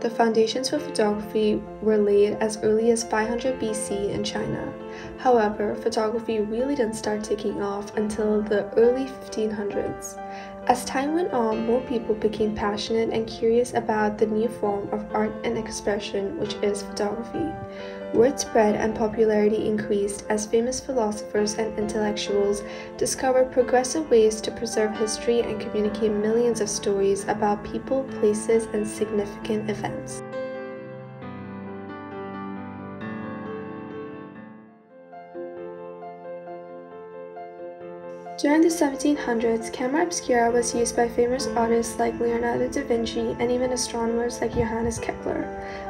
the foundations for photography were laid as early as 500 BC in China. However, photography really didn't start taking off until the early 1500s. As time went on, more people became passionate and curious about the new form of art and expression, which is photography. Word spread and popularity increased as famous philosophers and intellectuals discovered progressive ways to preserve history and communicate millions of stories about people, places, and significant events. During the 1700s, camera obscura was used by famous artists like Leonardo da Vinci and even astronomers like Johannes Kepler.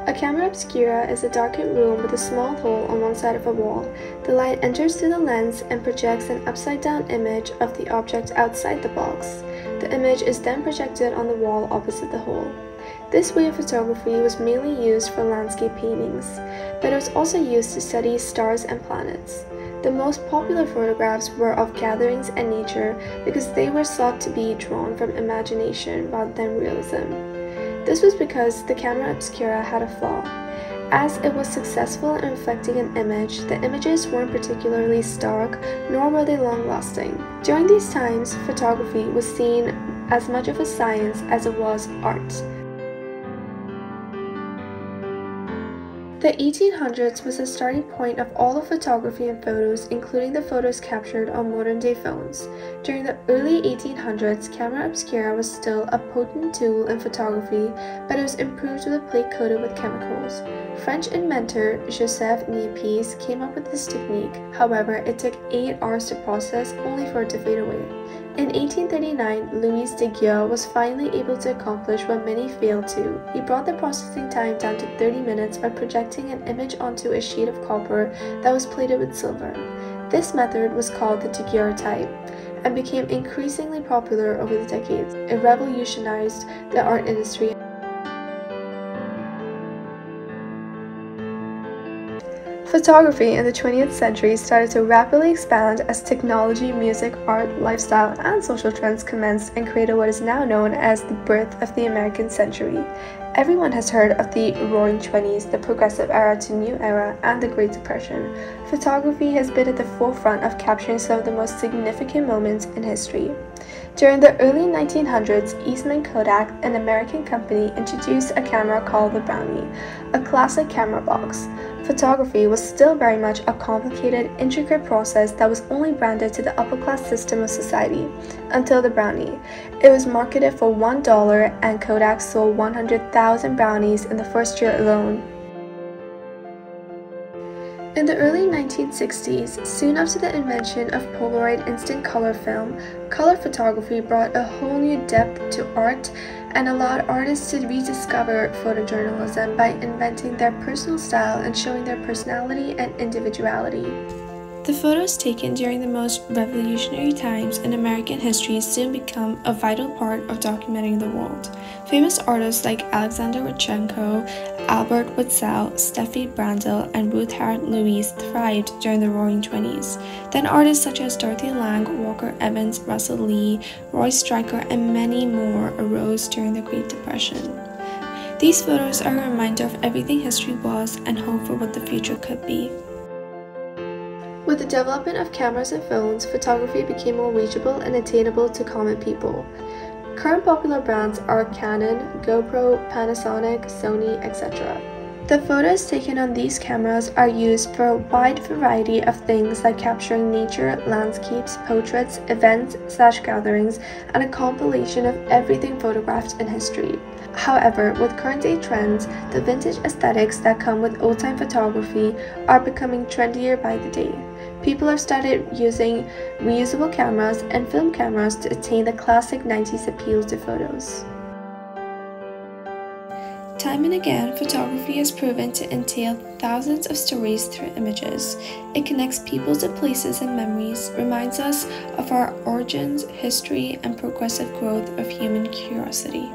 A camera obscura is a darkened room with a small hole on one side of a wall. The light enters through the lens and projects an upside down image of the object outside the box. The image is then projected on the wall opposite the hole. This way of photography was mainly used for landscape paintings, but it was also used to study stars and planets. The most popular photographs were of gatherings and nature because they were sought to be drawn from imagination rather than realism. This was because the camera obscura had a flaw. As it was successful in reflecting an image, the images weren't particularly stark nor were they long lasting. During these times, photography was seen as much of a science as it was art. The 1800s was the starting point of all the photography and photos, including the photos captured on modern day phones. During the early 1800s, camera obscura was still a potent tool in photography, but it was improved with a plate coated with chemicals. French inventor Joseph Niepce came up with this technique, however, it took 8 hours to process only for it to fade away. In 1839, Louis de Daguerre was finally able to accomplish what many failed to. He brought the processing time down to 30 minutes by projecting an image onto a sheet of copper that was plated with silver. This method was called the daguerreotype and became increasingly popular over the decades. It revolutionized the art industry Photography in the 20th century started to rapidly expand as technology, music, art, lifestyle, and social trends commenced and created what is now known as the birth of the American century. Everyone has heard of the Roaring Twenties, the Progressive Era to New Era, and the Great Depression. Photography has been at the forefront of capturing some of the most significant moments in history. During the early 1900s, Eastman Kodak, an American company, introduced a camera called the Brownie, a classic camera box. Photography was still very much a complicated, intricate process that was only branded to the upper class system of society until the Brownie. It was marketed for $1 and Kodak sold 100,000 brownies in the first year alone. In the early 1960s, soon after the invention of Polaroid instant color film, color photography brought a whole new depth to art and allowed artists to rediscover photojournalism by inventing their personal style and showing their personality and individuality. The photos taken during the most revolutionary times in American history soon become a vital part of documenting the world. Famous artists like Alexander Rodchenko, Albert Wetzel, Steffi Brandl, and Ruth Harriet Louise thrived during the Roaring Twenties. Then artists such as Dorothy Lange, Walker Evans, Russell Lee, Roy Stryker, and many more arose during the Great Depression. These photos are a reminder of everything history was and hope for what the future could be. With the development of cameras and phones, photography became more reachable and attainable to common people. Current popular brands are Canon, GoPro, Panasonic, Sony, etc. The photos taken on these cameras are used for a wide variety of things like capturing nature, landscapes, portraits, events slash gatherings, and a compilation of everything photographed in history. However, with current day trends, the vintage aesthetics that come with old time photography are becoming trendier by the day. People have started using reusable cameras and film cameras to attain the classic 90s appeal to photos. Time and again, photography has proven to entail thousands of stories through images. It connects people to places and memories, reminds us of our origins, history, and progressive growth of human curiosity.